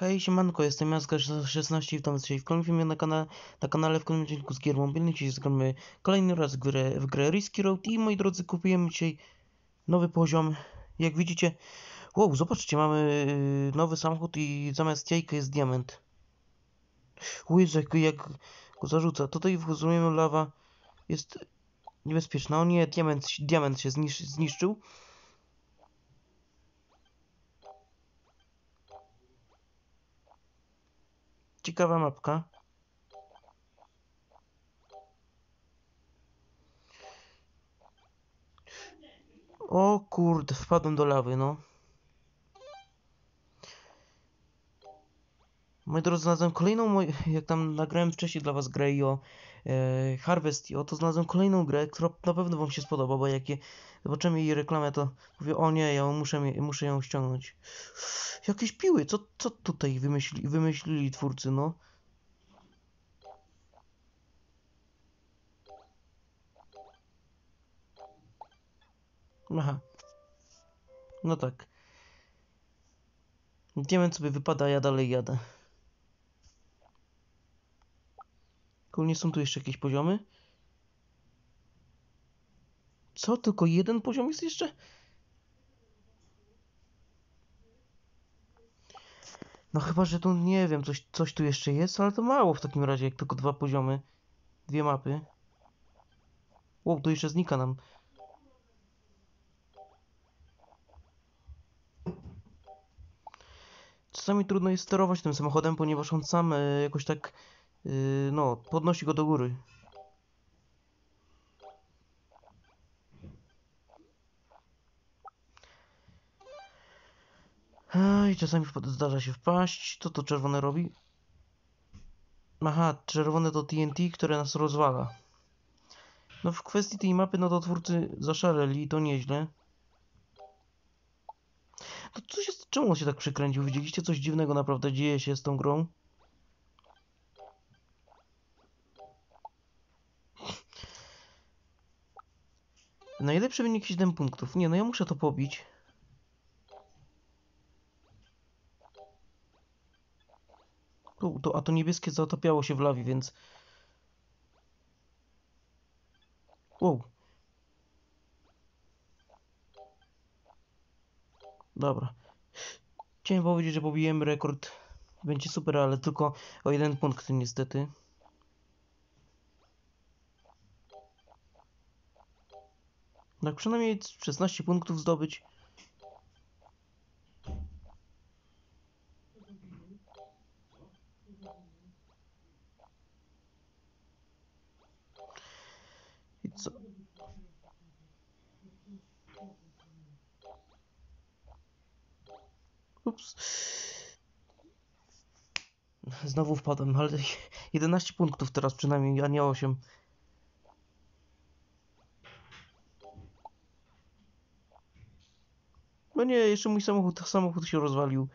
Hej, siemanko, jestem Jaska16 i witam dzisiaj w kolejnym filmie na, kana na kanale, w kolejnym odcinku z gier mobilnych. Dzisiaj zagramy kolejny raz w grę, w grę Risky Road i moi drodzy, kupujemy dzisiaj nowy poziom. Jak widzicie, wow, zobaczcie, mamy yy, nowy samochód i zamiast jajka jest diament. Łyżek, jak, go zarzuca. Tutaj zrozumiemy lawa jest niebezpieczna. O nie, diament, diament się znisz zniszczył. Ciekawa mapka. O kurde, wpadłem do lawy, no. Moi drodzy, znalazłem kolejną, moj... jak tam nagrałem wcześniej dla was grę i o e, Harvest i o to znalazłem kolejną grę, która na pewno wam się spodoba, bo jak je, zobaczymy jej reklamę, to mówię, o nie, ja muszę, muszę ją ściągnąć. Jakieś piły, co, co tutaj wymyśli, wymyślili twórcy, no? Aha. No tak. Diament sobie wypada, ja dalej jadę. Ogólnie są tu jeszcze jakieś poziomy? Co? Tylko jeden poziom jest jeszcze? No chyba, że tu nie wiem, coś, coś tu jeszcze jest, ale to mało w takim razie, jak tylko dwa poziomy. Dwie mapy. Wow, to jeszcze znika nam. Czasami trudno jest sterować tym samochodem, ponieważ on sam e, jakoś tak, e, no, podnosi go do góry. I czasami zdarza się wpaść. Co to czerwone robi? Aha, czerwone to TNT, które nas rozwala. No w kwestii tej mapy, no to twórcy zaszaleli to nieźle. To coś jest, czemu on się tak przykręcił? Widzieliście coś dziwnego naprawdę dzieje się z tą grą? Najlepszy wynik 7 punktów. Nie, no ja muszę to pobić. Tu, to, a to niebieskie zatopiało się w lawie, więc... Wow. Dobra. Chciałem powiedzieć, że pobijemy rekord. Będzie super, ale tylko o jeden punkt niestety. Tak przynajmniej 16 punktów zdobyć. I co? Ups. Znowu wpadłem, ale 11 punktów teraz przynajmniej, a nie 8. No nie, jeszcze mój samochód, samochód się rozwalił.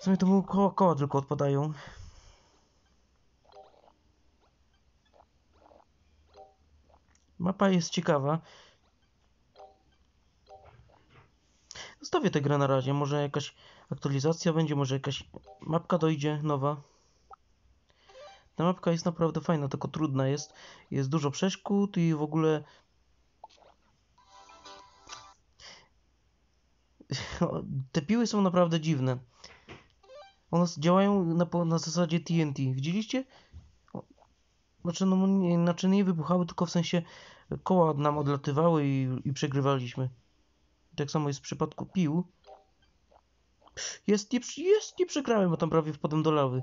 W sumie to mu koła, koła tylko odpadają. Mapa jest ciekawa. Zostawię tę grę na razie. Może jakaś aktualizacja będzie, może jakaś mapka dojdzie nowa. Ta mapka jest naprawdę fajna, tylko trudna jest. Jest dużo przeszkód i w ogóle... Te piły są naprawdę dziwne. One działają na, na zasadzie TNT. Widzieliście? Znaczy, no, nie, znaczy nie wybuchały, tylko w sensie koła nam odlatywały i, i przegrywaliśmy. Tak samo jest w przypadku pił. Jest, nie, jest, nie przegrałem, bo tam prawie wpadłem do lawy.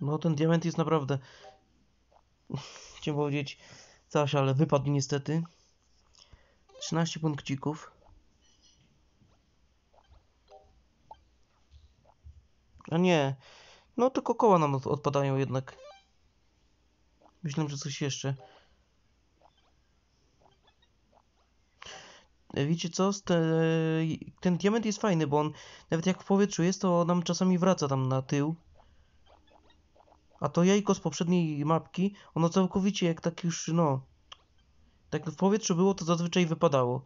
No ten diament jest naprawdę... Chciałem powiedzieć coś, ale wypadł niestety. 13 punkcików. A nie. No tylko koła nam odpadają jednak. Myślę, że coś jeszcze. wiecie co, ten diament jest fajny, bo on nawet jak w powietrzu jest, to nam czasami wraca tam na tył. A to jajko z poprzedniej mapki, ono całkowicie jak tak już, no... Tak w powietrzu było, to zazwyczaj wypadało.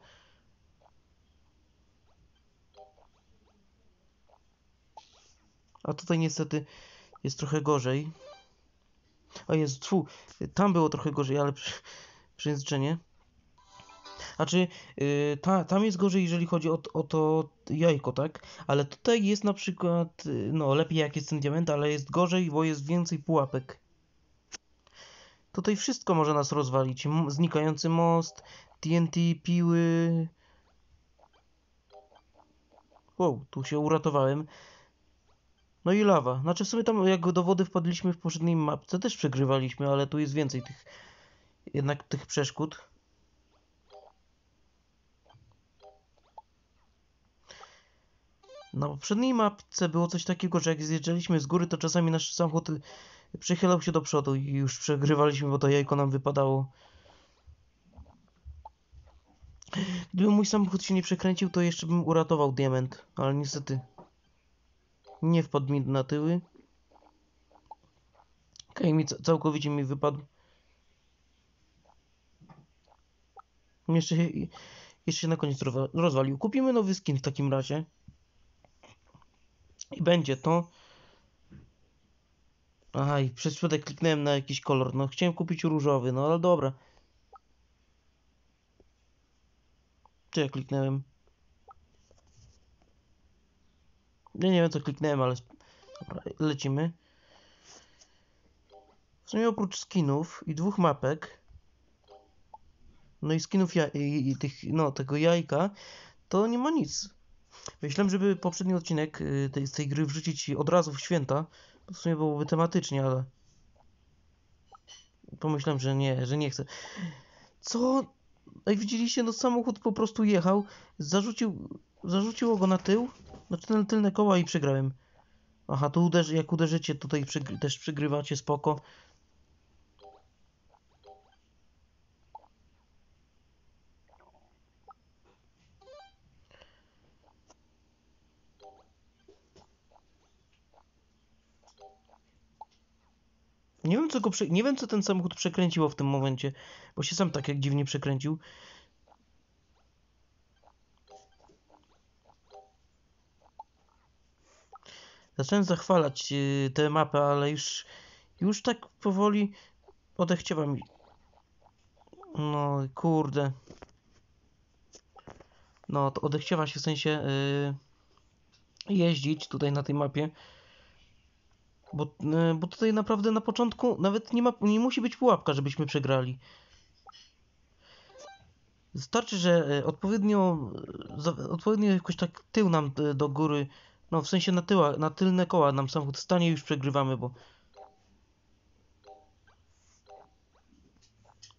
A tutaj niestety jest trochę gorzej. O jest, tfu, tam było trochę gorzej, ale przy, przejęzyczenie. Znaczy, yy, ta, tam jest gorzej, jeżeli chodzi o, o to jajko, tak? Ale tutaj jest na przykład, yy, no lepiej jak jest ten diament, ale jest gorzej, bo jest więcej pułapek. Tutaj wszystko może nas rozwalić. Znikający most, TNT, piły. Wow, tu się uratowałem. No i lawa. Znaczy w sumie tam jak do wody wpadliśmy w poprzedniej mapce też przegrywaliśmy, ale tu jest więcej tych jednak tych przeszkód. Na poprzedniej mapce było coś takiego, że jak zjeżdżaliśmy z góry, to czasami nasz samochód przychylał się do przodu i już przegrywaliśmy, bo to jajko nam wypadało. Gdyby mój samochód się nie przekręcił, to jeszcze bym uratował diament, ale niestety nie wpadł mi na tyły. Mi całkowicie mi wypadł. Jeszcze jeszcze na koniec rozwalił. Kupimy nowy skin w takim razie. I będzie to. Aha, i przez przypadek kliknąłem na jakiś kolor. No, chciałem kupić różowy, no ale dobra. Czy ja kliknąłem? Nie wiem co kliknąłem, ale dobra, lecimy. W sumie oprócz skinów i dwóch mapek, no i skinów ja i, i tych, no, tego jajka, to nie ma nic. Myślałem, żeby poprzedni odcinek y, tej, tej gry wrzucić od razu w święta. W sumie byłoby tematycznie, ale pomyślałem, że nie, że nie chcę. Co? Jak widzieliście, no samochód po prostu jechał, zarzucił, zarzuciło go na tył, znaczy na tylne koła i przegrałem. Aha, tu uderzy, jak uderzycie, tutaj też przegrywacie, spoko. Nie wiem, co go nie wiem, co ten samochód przekręciło w tym momencie, bo się sam tak jak dziwnie przekręcił. Zacząłem zachwalać yy, tę mapę, ale już, już tak powoli odechciewa mi. No, kurde. No, to odechciewa się w sensie yy, jeździć tutaj na tej mapie. Bo, yy, bo tutaj naprawdę na początku nawet nie, ma, nie musi być pułapka, żebyśmy przegrali. Wystarczy, że yy, odpowiednio, odpowiednio jakoś tak tył nam do góry no, w sensie na tyła, na tylne koła nam samochód stanie i już przegrywamy, bo...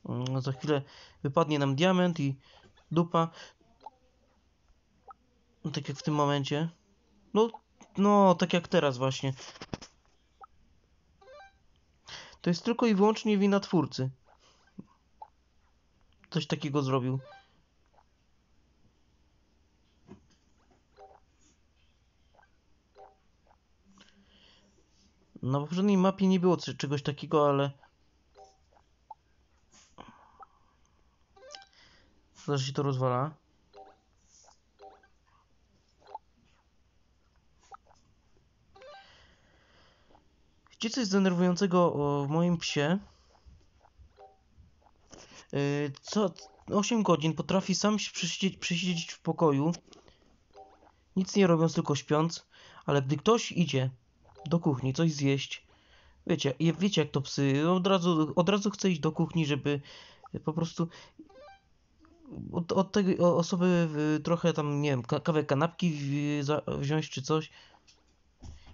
No, za chwilę wypadnie nam diament i dupa. No, tak jak w tym momencie. No, no, tak jak teraz właśnie. To jest tylko i wyłącznie wina twórcy. Coś takiego zrobił. Na poprzedniej mapie nie było czegoś takiego, ale... Zaraz się to rozwala. Wiecie co jest denerwującego w moim psie? Y, co 8 godzin potrafi sam się przesiedzieć w pokoju, nic nie robiąc, tylko śpiąc, ale gdy ktoś idzie do kuchni coś zjeść. Wiecie, wiecie jak to psy, od razu, od razu chce iść do kuchni, żeby po prostu od, od tej osoby trochę tam, nie wiem, kawę kanapki wziąć czy coś.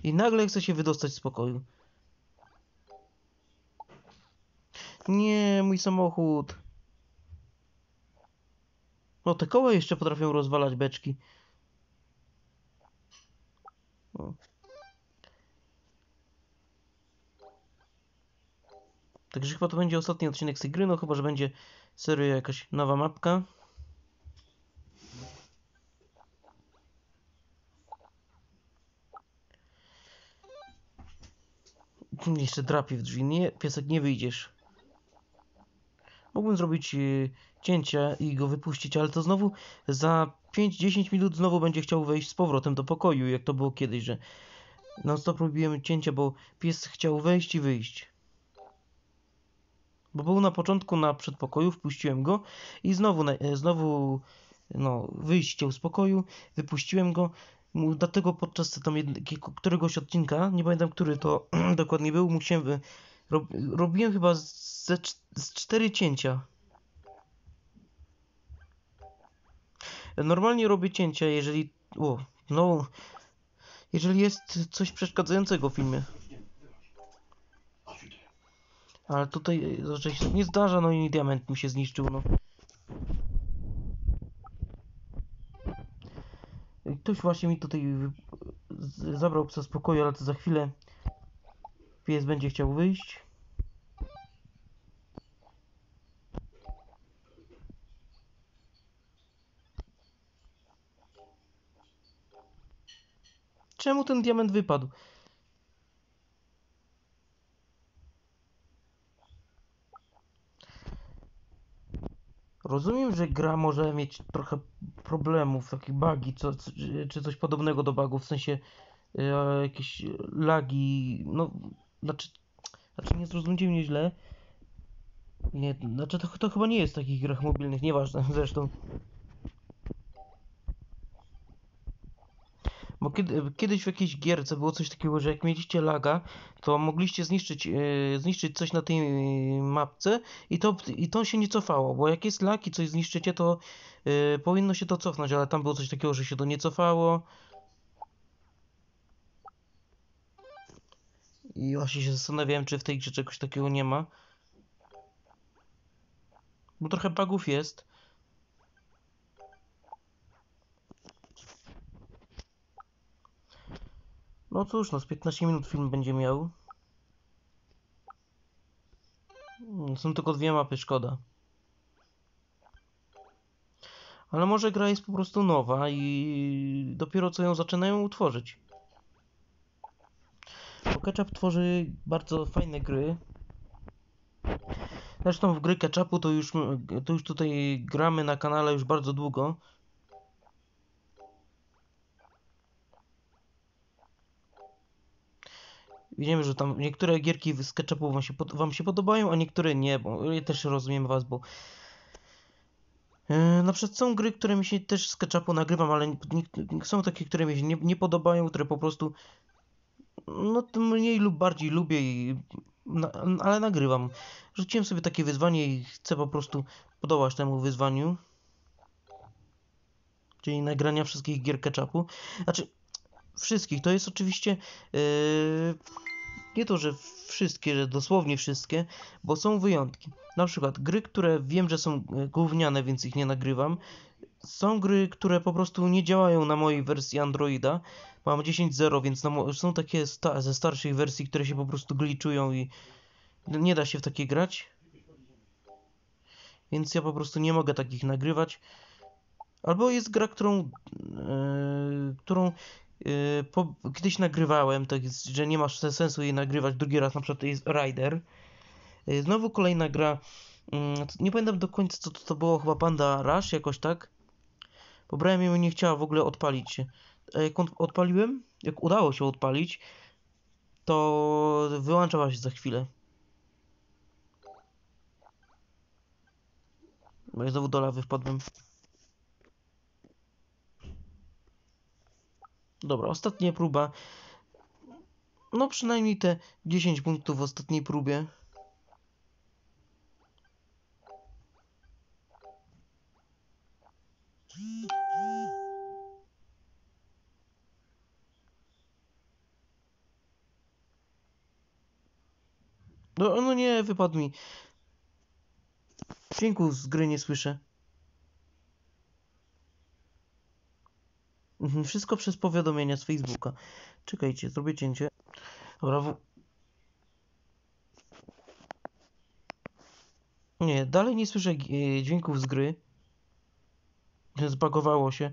I nagle chce się wydostać z pokoju. Nie, mój samochód. No te koła jeszcze potrafią rozwalać beczki. O. Także chyba to będzie ostatni odcinek z tej gry, no chyba, że będzie serio jakaś nowa mapka. Jeszcze drapi w drzwi. Nie, piesek, nie wyjdziesz. Mógłbym zrobić y, cięcie i go wypuścić, ale to znowu za 5-10 minut znowu będzie chciał wejść z powrotem do pokoju, jak to było kiedyś, że non stop robiłem cięcia, bo pies chciał wejść i wyjść. Bo był na początku na przedpokoju, wpuściłem go i znowu, e, znowu no, wyjść chciał z pokoju, wypuściłem go. Dlatego podczas tam któregoś odcinka, nie pamiętam który to dokładnie był, musiałem, wy- rob, robiłem chyba z cztery cięcia. Normalnie robię cięcia, jeżeli, o, no, jeżeli jest coś przeszkadzającego w filmie. Ale tutaj raczej się nie zdarza, no i diament mi się zniszczył, no. Ktoś właśnie mi tutaj zabrał psa z pokoju, ale to za chwilę pies będzie chciał wyjść. Czemu ten diament wypadł? Rozumiem, że gra może mieć trochę problemów, takich bugi, co, czy coś podobnego do bugów, w sensie e, jakieś lagi, no, znaczy, znaczy nie zrozumcie mnie źle, nie, znaczy to, to chyba nie jest w takich grach mobilnych, nieważne zresztą. Bo kiedy, kiedyś w jakiejś gierce było coś takiego, że jak mieliście laga, to mogliście zniszczyć, e, zniszczyć coś na tej mapce i to, i to się nie cofało, bo jak jest lag i coś zniszczycie, to e, powinno się to cofnąć, ale tam było coś takiego, że się to nie cofało. I właśnie się zastanawiałem, czy w tej grze czegoś takiego nie ma. Bo trochę bugów jest. No cóż, no z 15 minut film będzie miał. Są tylko dwie mapy, szkoda. Ale może gra jest po prostu nowa i dopiero co ją zaczynają utworzyć. Ketchup tworzy bardzo fajne gry. Zresztą w gry Ketchupu to już, to już tutaj gramy na kanale już bardzo długo. Widzimy, że tam niektóre gierki z Ketchupu wam się, wam się podobają, a niektóre nie, bo ja też rozumiem was, bo Yy, na przykład są gry, które mi się też z Ketchupu nagrywam, ale są takie, które mi się nie, nie podobają, które po prostu no to mniej lub bardziej lubię i na, ale nagrywam. Rzuciłem sobie takie wyzwanie i chcę po prostu podołać temu wyzwaniu. Czyli nagrania wszystkich gier Ketchupu. Znaczy, wszystkich. To jest oczywiście yy, nie to, że wszystkie, że dosłownie wszystkie, bo są wyjątki. Na przykład gry, które wiem, że są e, gówniane, więc ich nie nagrywam. Są gry, które po prostu nie działają na mojej wersji Androida. Mam 10.0, więc na mo- są takie sta ze starszych wersji, które się po prostu glitchują i nie da się w takie grać. Więc ja po prostu nie mogę takich nagrywać. Albo jest gra, którą, yy, którą yy, po, kiedyś nagrywałem, tak jest, że nie ma sensu jej nagrywać drugi raz, na przykład jest Rider. Yy, znowu kolejna gra, yy, nie pamiętam do końca co to, to było, chyba Panda Rush jakoś tak. Pobrałem ją i nie chciała w ogóle odpalić. A jak odpaliłem, jak udało się odpalić, to wyłączała się za chwilę. Bo ja znowu do lawy wpadłem. Dobra, ostatnia próba. No przynajmniej te 10 punktów w ostatniej próbie. No, no nie, wypadł mi. Dźwięku z gry nie słyszę. Mhm, Wszystko przez powiadomienia z Facebooka. Czekajcie, zrobię cięcie. Dobra, w... Nie, dalej nie słyszę e, dźwięków z gry. Zbagowało się.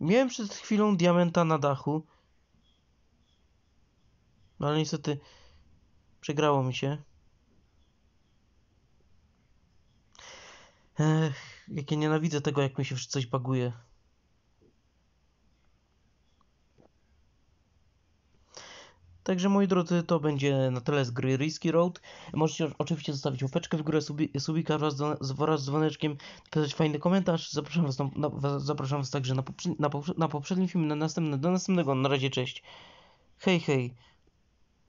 Miałem przed chwilą diamenta na dachu. No ale niestety przegrało mi się. Ech, jak ja nienawidzę tego, jak mi się coś baguje. Także moi drodzy, to będzie na tyle z gry Risky Road. Możecie oczywiście zostawić łapeczkę w górę, subi, subika wraz, do, wraz z dzwoneczkiem, napisać fajny komentarz. Zapraszam was, na, na, zapraszam was także na, poprze, na, poprze, na poprzedni film, na następny, do następnego. Na razie, cześć. Hej, hej.